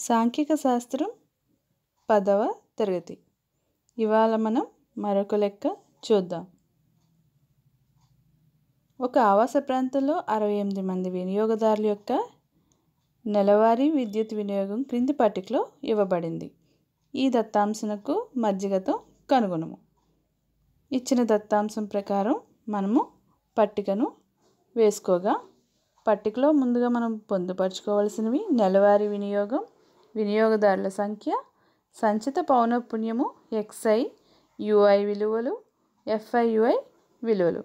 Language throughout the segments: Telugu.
సాంఖ్యక శాస్త్రం పదవ తరగతి. ఇవాళ మనం మరొక లెక్క చూద్దాం. ఒక ఆవాస ప్రాంతంలో అరవై ఎనిమిది మంది వినియోగదారుల యొక్క నెలవారీ విద్యుత్ వినియోగం క్రింది పట్టికలో ఇవ్వబడింది. ఈ దత్తాంశనకు మధ్యగతం కనుగొనము. ఇచ్చిన దత్తాంశం ప్రకారం మనము పట్టికను వేసుకోగా పట్టికలో ముందుగా మనం పొందుపరచుకోవాల్సినవి నెలవారీ వినియోగం వినియోగదారుల సంఖ్య సంచిత పౌనఃపున్యము ఎక్స్ఐ యుఐ విలువలు ఎఫ్ఐయుఐ విలువలు.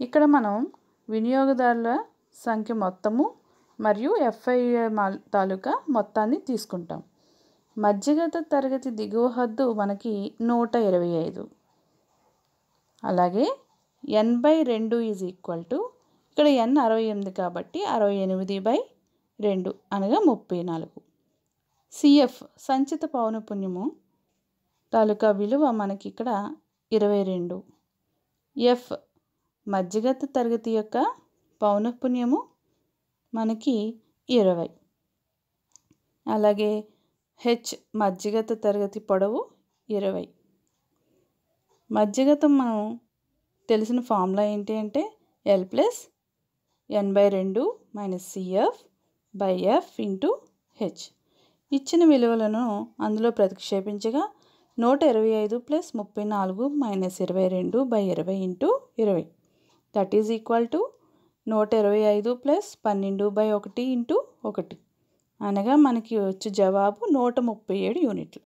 ఇక్కడ మనం వినియోగదారుల సంఖ్య మొత్తము మరియు ఎఫ్ఐయుఐ తాలూకా మొత్తాన్ని తీసుకుంటాం. మధ్యగత తరగతి దిగువ హద్దు మనకి నూట ఇరవై ఐదు. అలాగే ఎన్ బై రెండు ఈజ్ ఈక్వల్ టు ఇక్కడ ఎన్ అరవై ఎనిమిది కాబట్టి అరవై ఎనిమిది బై రెండు అనగా ముప్పై నాలుగు. సిఎఫ్ సంచిత పౌనపుణ్యము తాలూకా విలువ మనకి ఇక్కడ ఇరవై రెండు. ఎఫ్ మధ్యగత తరగతి యొక్క పౌనపుణ్యము మనకి ఇరవై. అలాగే హెచ్ మధ్యగత తరగతి పొడవు ఇరవై. మధ్యగతం మనం తెలిసిన ఫార్ములా ఏంటి అంటే ఎల్ ప్లస్ ఎన్ బై రెండు minus CF by F into H. ఇచ్చిన విలువలను అందులో ప్రతిక్షేపించగా నూట ఇరవై ఐదు ప్లస్ ముప్పై నాలుగు మైనస్ ఇరవై రెండు బై ఇరవై ఇంటూ ఇరవై. దట్ ఈజ్ ఈక్వల్ టు నూట ఇరవై ఐదు ప్లస్ పన్నెండు బై ఒకటి ఇంటూ ఒకటి. అనగా మనకి వచ్చే జవాబు నూట ముప్పై ఏడు యూనిట్లు.